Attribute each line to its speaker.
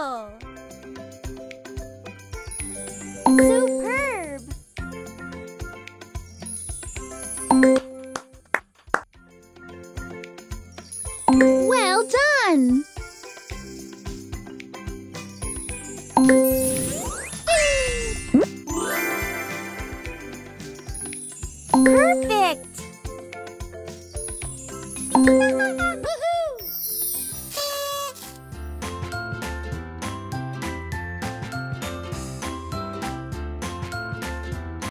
Speaker 1: Superb! Well done! Perfect!